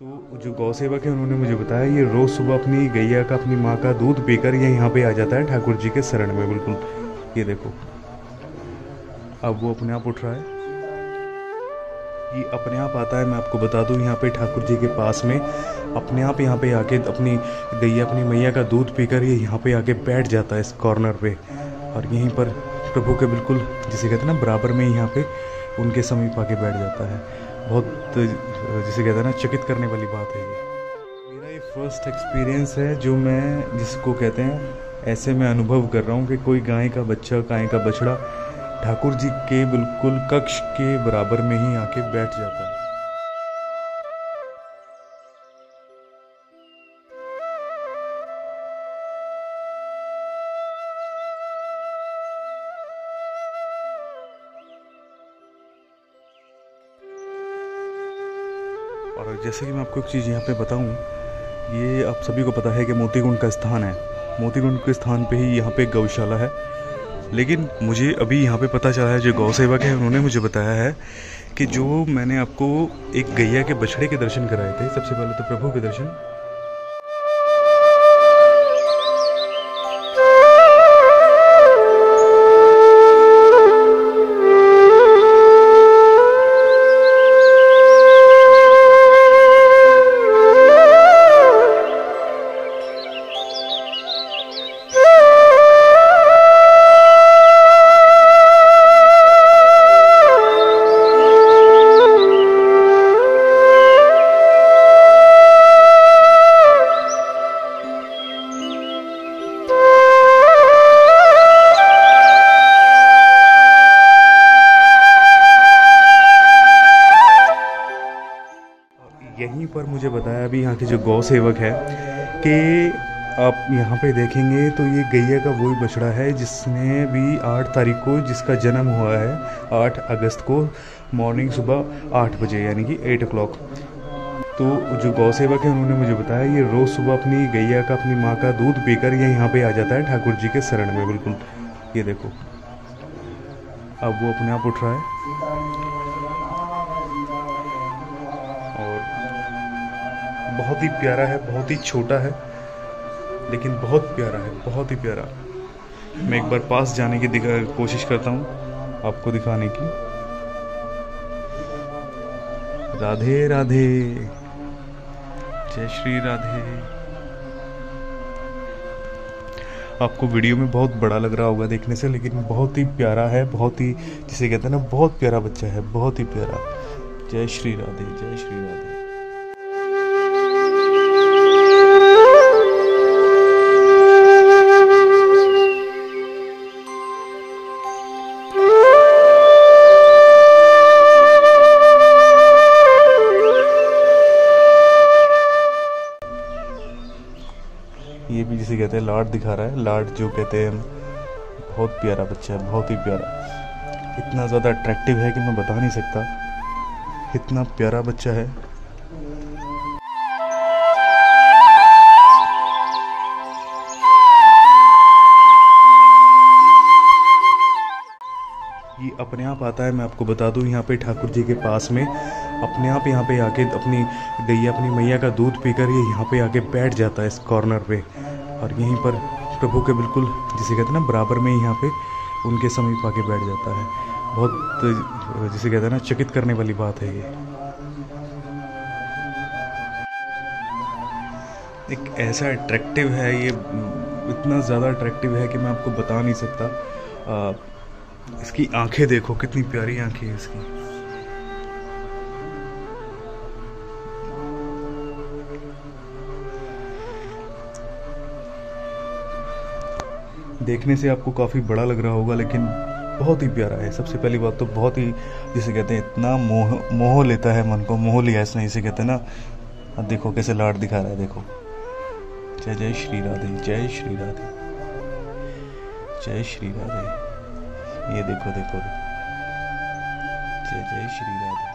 तो जो गौ सेवक है, उन्होंने मुझे बताया, ये रोज़ सुबह अपनी गैया का, अपनी माँ का दूध पीकर ये यहाँ पे आ जाता है ठाकुर जी के शरण में, बिल्कुल। ये देखो। अब वो अपने आप उठ रहा है। ये अपने आप आता है, मैं आपको बता दूँ, यहाँ पे ठाकुर जी के पास में अपने आप यहाँ पे आके अपनी गैया, अपनी मैया का दूध पीकर ये यहाँ पे आके बैठ जाता है इस कॉर्नर पे। और यहीं पर प्रभु के बिल्कुल, जिसे कहते हैं ना, बराबर में यहाँ पे उनके समीप आके बैठ जाता है। बहुत, जिसे कहते हैं ना, चकित करने वाली बात है ये। मेरा ये फ़र्स्ट एक्सपीरियंस है जो मैं, जिसको कहते हैं, ऐसे मैं अनुभव कर रहा हूँ कि कोई गाय का बच्चा, गाय का बछड़ा ठाकुर जी के बिल्कुल कक्ष के बराबर में ही आके बैठ जाता है। जैसे कि मैं आपको एक चीज़ यहाँ पे बताऊँ, ये आप सभी को पता है कि मोतीकुंड का स्थान है। मोती कुंड के स्थान पे ही यहाँ पे गौशाला है। लेकिन मुझे अभी यहाँ पे पता चला है, जो गौ सेवक है, उन्होंने मुझे बताया है कि जो मैंने आपको एक गैया के बछड़े के दर्शन कराए थे, सबसे पहले तो प्रभु के दर्शन पर मुझे बताया अभी यहाँ के जो गौ सेवक है कि आप यहाँ पे देखेंगे तो ये गैया का वही बछड़ा है जिसने भी आठ तारीख को जिसका जन्म हुआ है, आठ अगस्त को मॉर्निंग सुबह आठ बजे, यानी कि एट ओ तो जो गौ सेवक है, उन्होंने मुझे बताया ये रोज़ सुबह अपनी गैया का, अपनी माँ का दूध पीकर ये यहाँ पे आ जाता है ठाकुर जी के शरण में, बिल्कुल। ये देखो। अब वो अपने आप उठ रहा है। बहुत ही प्यारा है, बहुत ही छोटा है, लेकिन बहुत प्यारा है, बहुत ही प्यारा। मैं एक बार पास जाने की दिखा, कोशिश करता हूँ आपको दिखाने की। राधे राधे। जय श्री राधे। आपको वीडियो में बहुत बड़ा लग रहा होगा देखने से, लेकिन बहुत ही प्यारा है, बहुत ही, जिसे कहते हैं ना, बहुत प्यारा बच्चा है, बहुत ही प्यारा। जय श्री राधे, जय श्री राधे। जिसे कहते हैं लाड दिखा रहा है। लाड जो कहते हैं, बहुत प्यारा बच्चा है, बहुत ही प्यारा। इतना ज़्यादा अट्रैक्टिव है कि मैं बता नहीं सकता। इतना प्यारा बच्चा है। ये अपने आप आता है, मैं आपको बता दूँ, यहाँ पे ठाकुर जी के पास में। अपने आप यहाँ पे आके अपनी गैया, अपनी मैया का दूध पीकर ये यहाँ पे आके बैठ जाता है इस कॉर्नर पे। और यहीं पर प्रभु के बिल्कुल जिसे कहते हैं ना बराबर में ही यहाँ पे उनके समीप आके बैठ जाता है। बहुत जिसे कहते हैं ना चकित करने वाली बात है ये। एक ऐसा अट्रैक्टिव है ये इतना ज़्यादा अट्रैक्टिव है कि मैं आपको बता नहीं सकता। आ, इसकी आँखें देखो कितनी प्यारी आँखें हैं इसकी। देखने से आपको काफ़ी बड़ा लग रहा होगा, लेकिन बहुत ही प्यारा है। सबसे पहली बात तो बहुत ही, जिसे कहते हैं, इतना मोह मोह लेता है मन को, मोह लिया इसने, इसे कहते हैं ना। अब देखो कैसे लाड दिखा रहा है, देखो। जय जय श्री राधे, जय श्री राधे। जय श्री राधे। ये देखो देखो। जय जय श्री राधे।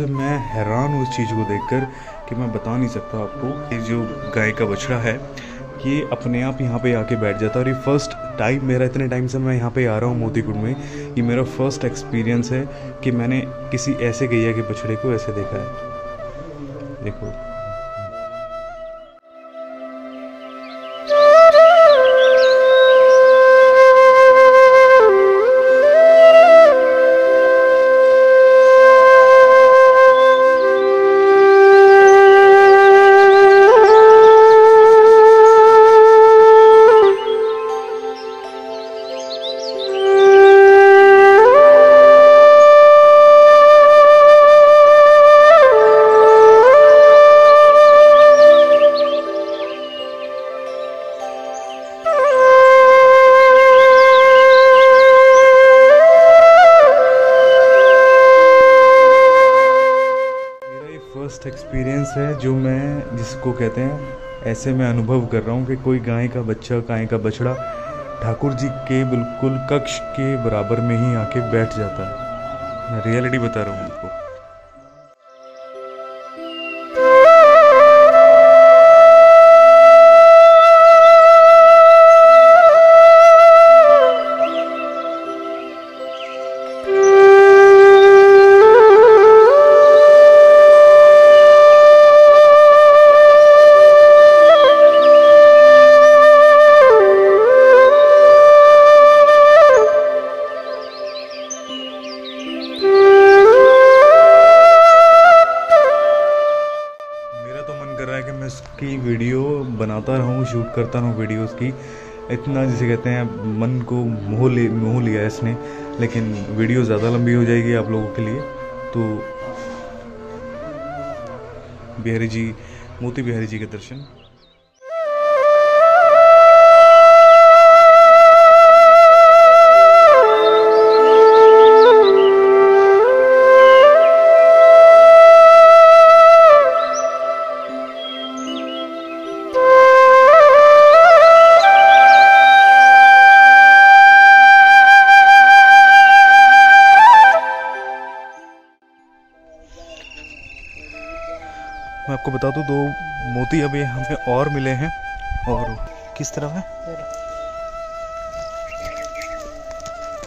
सबसे मैं हैरान हूँ इस चीज़ को देखकर कि मैं बता नहीं सकता आपको ये जो गाय का बछड़ा है, ये अपने आप यहाँ पे आके बैठ जाता है। और ये फ़र्स्ट टाइम मेरा इतने टाइम से मैं यहाँ पे आ रहा हूँ मोतीकुंड में। ये मेरा फ़र्स्ट एक्सपीरियंस है कि मैंने किसी ऐसे गैया के बछड़े को ऐसे देखा है। एक्सपीरियंस है जो मैं जिसको कहते हैं, ऐसे मैं अनुभव कर रहा हूँ कि कोई गाय का बच्चा, गाय का बछड़ा ठाकुर जी के बिल्कुल कक्ष के बराबर में ही आके बैठ जाता है। मैं रियलिटी बता रहा हूँ आपको। शूट करता रहूँ वीडियोस की। इतना जिसे कहते हैं, मन को मोह ले, मोह लिया इसने। लेकिन वीडियो ज़्यादा लंबी हो जाएगी आप लोगों के लिए। तो बिहारी जी, मोती बिहारी जी के दर्शन। बता दूँ दो मोती अभी हमें और मिले हैं। और किस तरह है?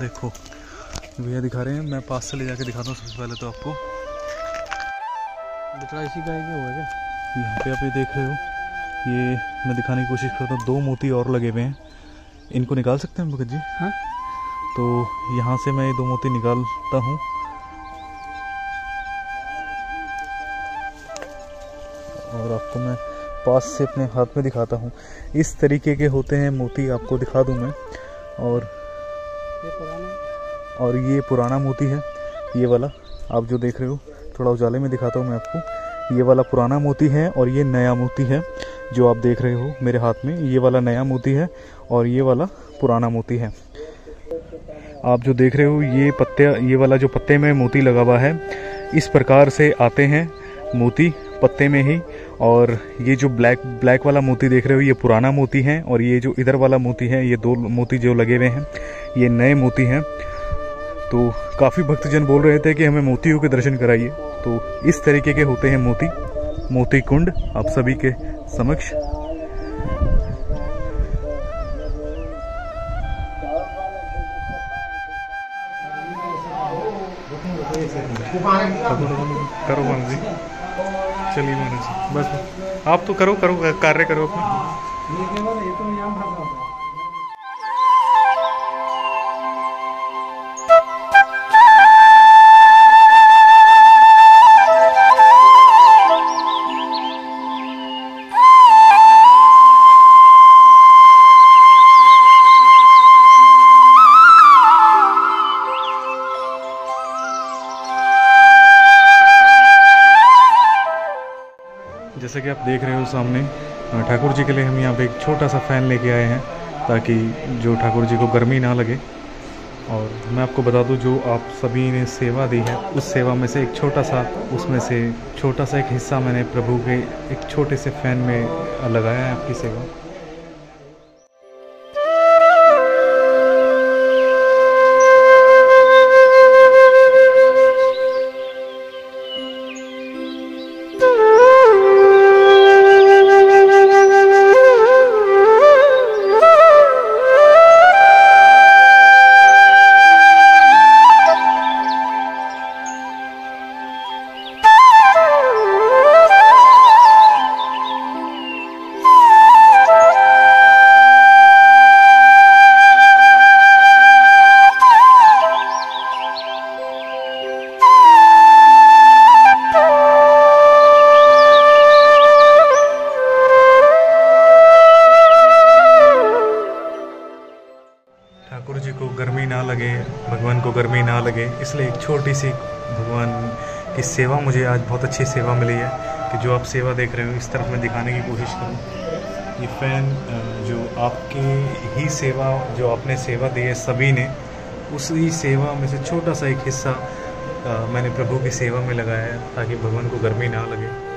देखो भैया दिखा रहे हैं मैं पास से ले जाके दिखाता हूँ सबसे पहले तो आपको। इसी का है क्या हुआ क्या? यहाँ पे आप ये देख रहे हो ये मैं दिखाने की कोशिश करता हूँ दो मोती और लगे हुए हैं। इनको निकाल सकते हैं भगत जी? हाँ। तो यहाँ से मैं ये दो मोती निकालता हूँ। और आपको मैं पास से अपने हाथ में दिखाता हूँ। इस तरीके के होते हैं मोती आपको दिखा दूँ मैं। और ये पुराना? और ये पुराना मोती है ये वाला आप जो देख रहे हो थोड़ा उजाले में दिखाता हूँ मैं आपको। ये वाला पुराना मोती है और ये नया मोती है जो आप देख रहे हो मेरे हाथ में। ये वाला नया मोती है और ये वाला पुराना मोती है। आप जो देख रहे हो ये पत्ते ये वाला जो पत्ते में मोती लगा हुआ है इस प्रकार से आते हैं मोती पत्ते में ही। और ये जो ब्लैक ब्लैक वाला मोती देख रहे हो, ये पुराना मोती है और ये जो इधर वाला मोती है, ये दो मोती जो लगे हुए हैं, ये नए मोती हैं। तो काफ़ी भक्तजन बोल रहे थे कि हमें मोतियों के दर्शन कराइए। तो इस तरीके के होते हैं मोती मोती कुंड आप सभी के समक्ष चलिए महाराज बस। आप तो करो करो कार्य करो अपना। जैसे कि आप देख रहे हो सामने ठाकुर जी के लिए हम यहाँ पे एक छोटा सा फ़ैन लेके आए हैं, ताकि जो ठाकुर जी को गर्मी ना लगे। और मैं आपको बता दूँ, जो आप सभी ने सेवा दी है, उस सेवा में से एक छोटा सा, उसमें से छोटा सा एक हिस्सा मैंने प्रभु के एक छोटे से फ़ैन में लगाया है आपकी सेवा। इसलिए एक छोटी सी भगवान की सेवा मुझे आज बहुत अच्छी सेवा मिली है कि जो आप सेवा देख रहे हो, इस तरफ़ मैं दिखाने की कोशिश करूँ। ये फ़ैन जो आपके ही सेवा, जो आपने सेवा दी है सभी ने, उसी सेवा में से छोटा सा एक हिस्सा मैंने प्रभु की सेवा में लगाया है ताकि भगवान को गर्मी ना लगे।